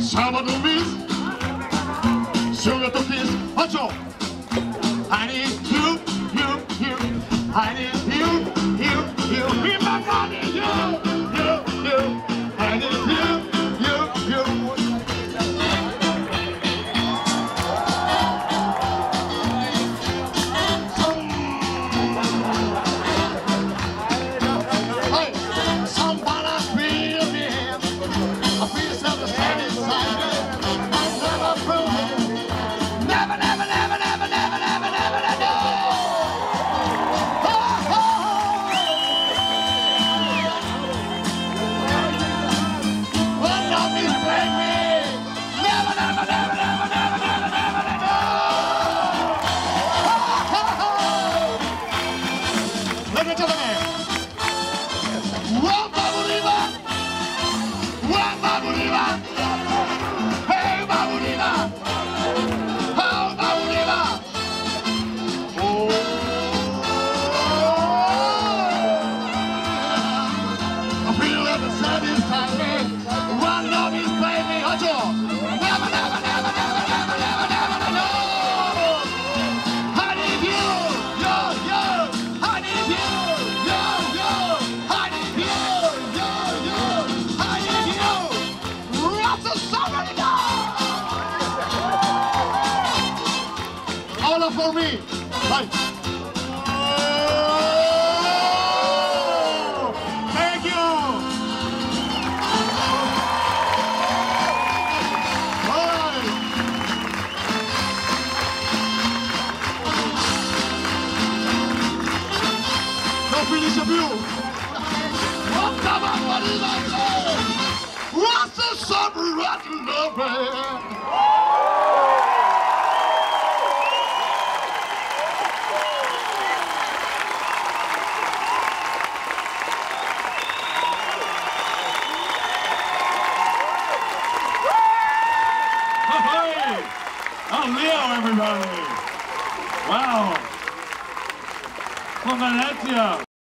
Sábado víz, sugar to kiss, hot I need you, you, you, I need ভেঙে চলে All for me. Hi. Thank you. No finish of you. The fuck? What is that? What's? Hey! Oh, Leo, everybody! Wow! From Valencia!